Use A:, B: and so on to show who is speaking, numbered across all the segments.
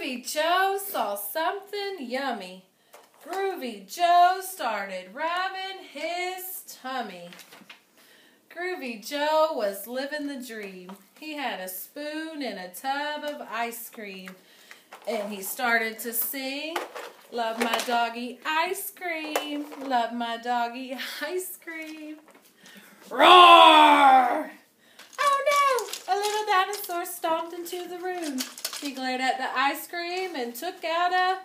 A: Groovy Joe saw something yummy. Groovy Joe started rubbing his tummy. Groovy Joe was living the dream. He had a spoon and a tub of ice cream. And he started to sing, Love my doggy ice cream, love my doggy ice cream. Roar! Oh no! A little dinosaur stomped into the room. He glared at the ice cream and took out a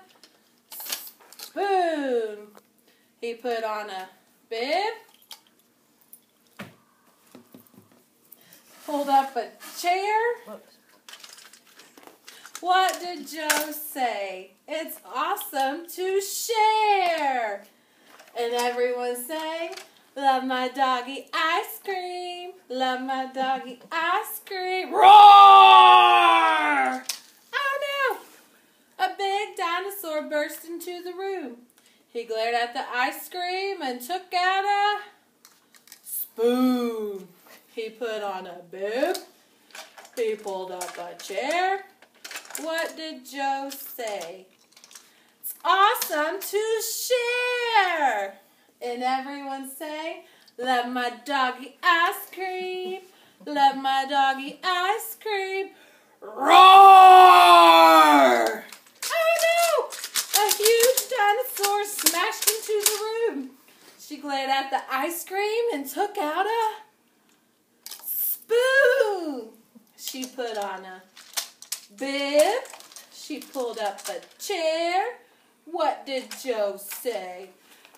A: spoon. He put on a bib, pulled up a chair. What did Joe say? It's awesome to share. And everyone sang, Love my doggy ice cream. Love my doggy ice cream. Roar! Oh no! A big into the room. He glared at the ice cream and took out a spoon. He put on a bib. He pulled up a chair. What did Joe say? It's awesome to share. And everyone say, Love my doggy ice cream. Love my doggy ice cream. Roar! Oh no! A huge dinosaur smashed into the room. She glared at the ice cream and took out a spoon. She put on a bib. She pulled up a chair. What did Joe say?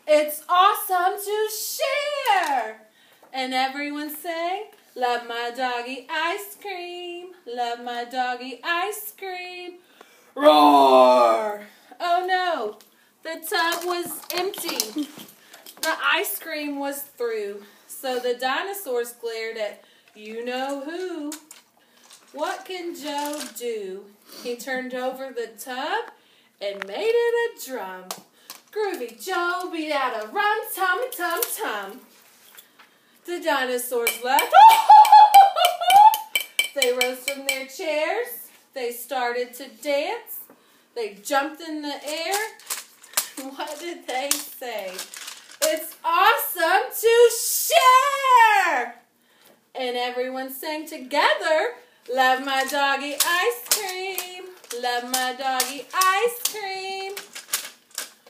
A: It's awesome to share. And everyone sang, Love my doggy ice cream. Love my doggy ice cream. Roar! The tub was empty. The ice cream was through. So the dinosaurs glared at you know who. What can Joe do? He turned over the tub and made it a drum. Groovy Joe beat out a rum tum tum tum. The dinosaurs left. they rose from their chairs. They started to dance. They jumped in the air. What did they say? It's awesome to share! And everyone sang together, Love my doggy ice cream. Love my doggy ice cream.